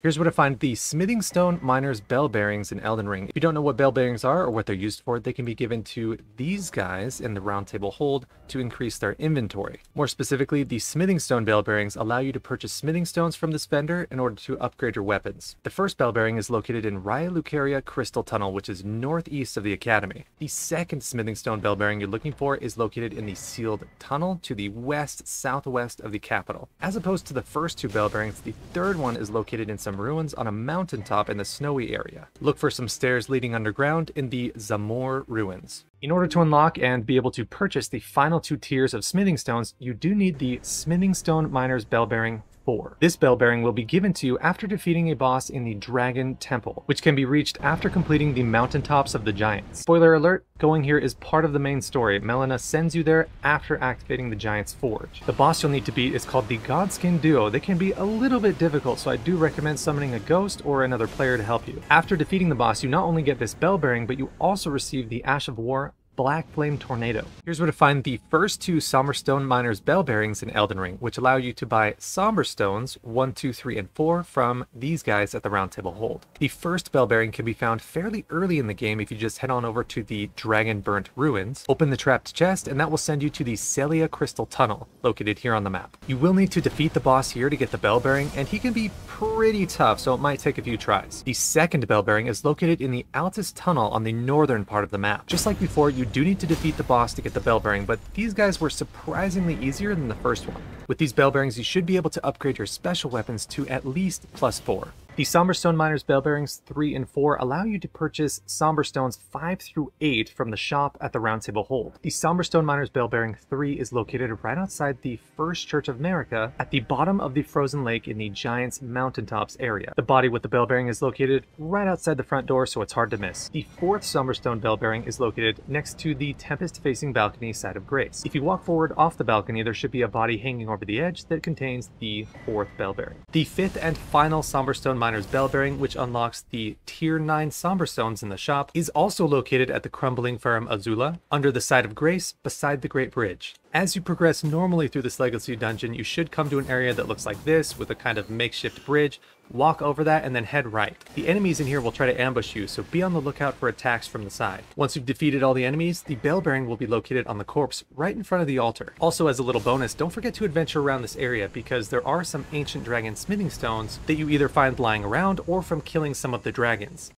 Here's where to find the Smithing Stone Miner's Bell Bearings in Elden Ring. If you don't know what bell bearings are or what they're used for, they can be given to these guys in the Round Table Hold to increase their inventory. More specifically, the Smithing Stone Bell Bearings allow you to purchase smithing stones from this vendor in order to upgrade your weapons. The first bell bearing is located in Raya Lucaria Crystal Tunnel, which is northeast of the Academy. The second Smithing Stone Bell Bearing you're looking for is located in the Sealed Tunnel to the west-southwest of the capital. As opposed to the first two bell bearings, the third one is located in some ruins on a mountaintop in the snowy area. Look for some stairs leading underground in the Zamor ruins. In order to unlock and be able to purchase the final two tiers of smithing stones, you do need the Smithing Stone Miner's Bell Bearing 4. This bell bearing will be given to you after defeating a boss in the Dragon Temple, which can be reached after completing the mountaintops of the Giants. Spoiler alert, going here is part of the main story. Melina sends you there after activating the Giant's Forge. The boss you'll need to beat is called the Godskin Duo. They can be a little bit difficult, so I do recommend summoning a ghost or another player to help you. After defeating the boss, you not only get this bell bearing, but you also receive the Ash of War Black Flame Tornado. Here's where to find the first two Somber Stone Miner's Bell Bearings in Elden Ring, which allow you to buy Somber Stones 1, 2, 3, and 4 from these guys at the Round Table Hold. The first Bell Bearing can be found fairly early in the game if you just head on over to the Dragon Burnt Ruins, open the trapped chest, and that will send you to the Sellia Crystal Tunnel, located here on the map. You will need to defeat the boss here to get the Bell Bearing, and he can be pretty tough, so it might take a few tries. The second Bell Bearing is located in the Altus Tunnel on the northern part of the map. Just like before, you do need to defeat the boss to get the bell bearing, but these guys were surprisingly easier than the first one. With these bell bearings, you should be able to upgrade your special weapons to at least plus 4. The Somber Stone Miner's Bell Bearings 3 and 4 allow you to purchase Somber Stones 5 through 8 from the shop at the Round Table Hold. The Somber Stone Miner's Bell Bearing 3 is located right outside the First Church of Marika at the bottom of the frozen lake in the Giants Mountaintops area. The body with the bell bearing is located right outside the front door so it's hard to miss. The fourth Somber Stone Bell Bearing is located next to the Tempest facing balcony side of Grace. If you walk forward off the balcony there should be a body hanging over the edge that contains the fourth bell bearing. The fifth and final Somber Stone Miner's Bell Bearing, which unlocks the Tier 9 Somber Stones in the shop, is also located at the crumbling Farum Azula, under the side of Grace, beside the Great Bridge. As you progress normally through this Legacy dungeon, you should come to an area that looks like this, with a kind of makeshift bridge, walk over that, and then head right. The enemies in here will try to ambush you, so be on the lookout for attacks from the side. Once you've defeated all the enemies, the bell bearing will be located on the corpse right in front of the altar. Also, as a little bonus, don't forget to adventure around this area, because there are some ancient dragon smithing stones that you either find lying around or from killing some of the dragons.